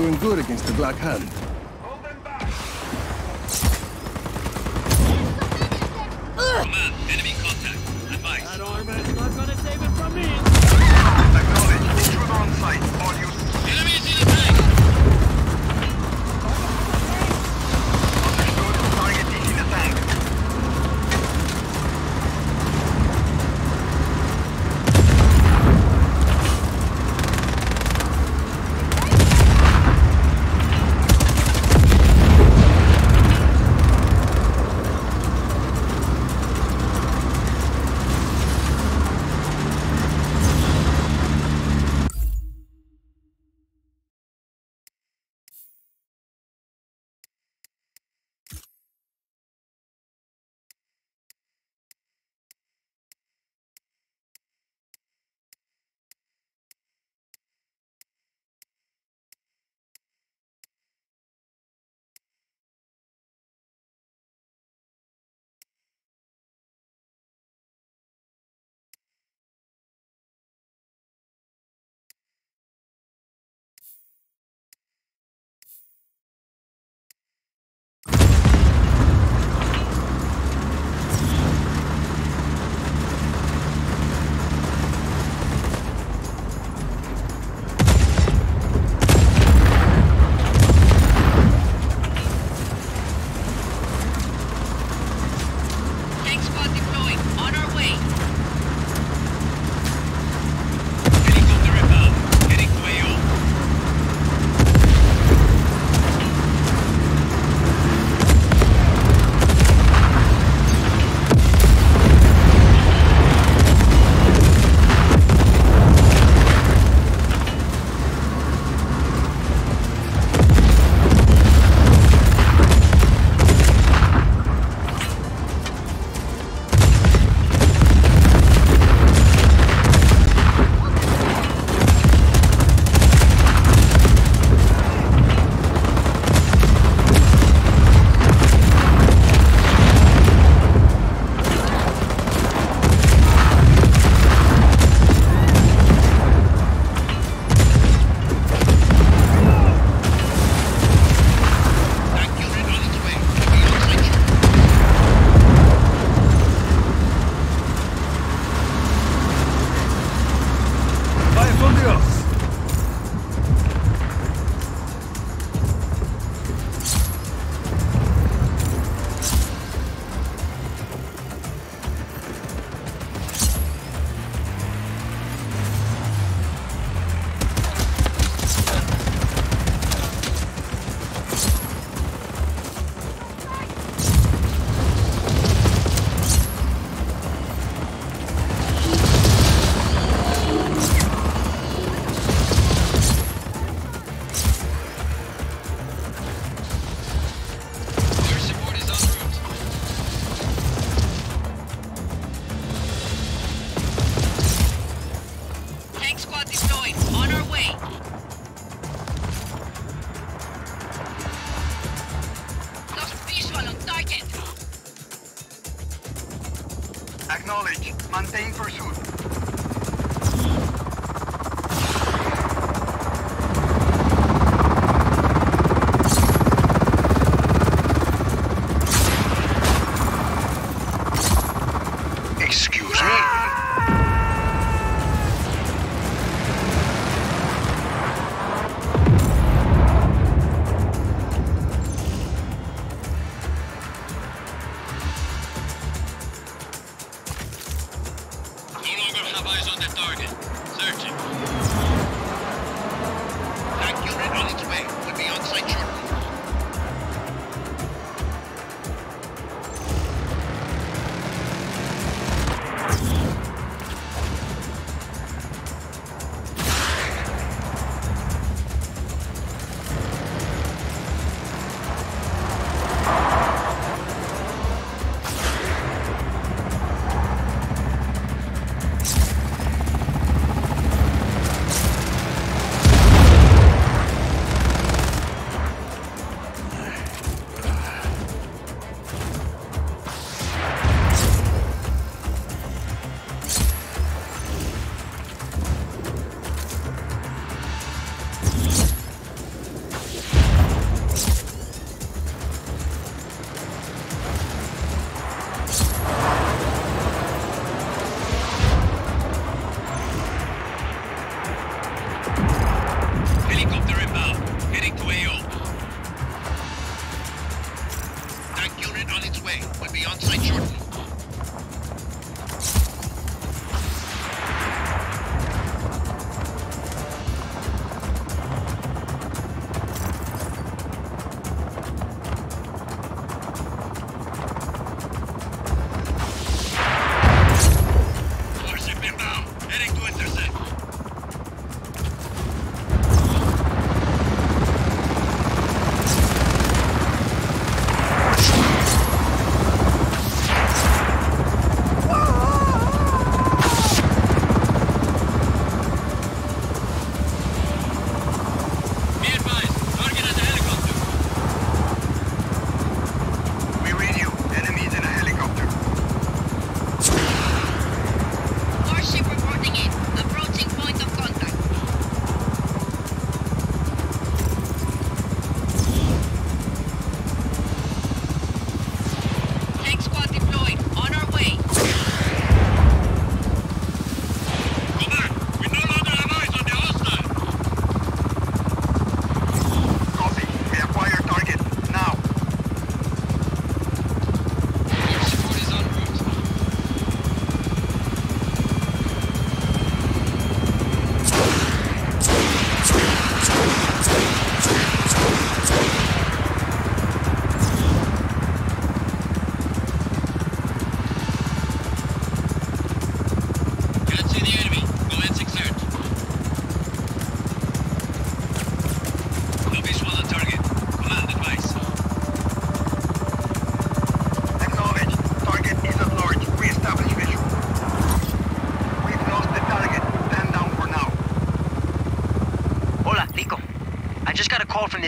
Doing good against the Black Hand.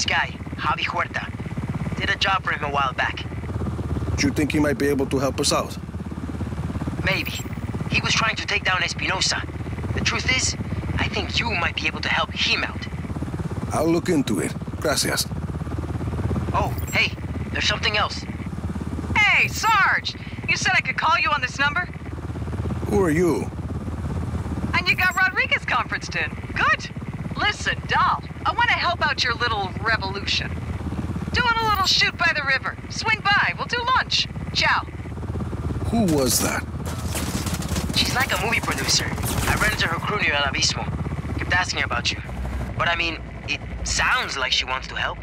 This guy, Javi Huerta. Did a job for him a while back. Do you think he might be able to help us out? Maybe. He was trying to take down Espinosa. The truth is, I think you might be able to help him out. I'll look into it. Gracias. Oh, hey, there's something else. Hey, Sarge! You said I could call you on this number? Who are you? And you got Rodriguez conferenced in. Good. Listen, doll, I want to help out your little revolution. Doing a little shoot by the river. Swing by, we'll do lunch. Ciao. Who was that? She's like a movie producer. I ran into her crew near El Abismo. Kept asking her about you. But I mean, it sounds like she wants to help.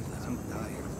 man, I'm dying.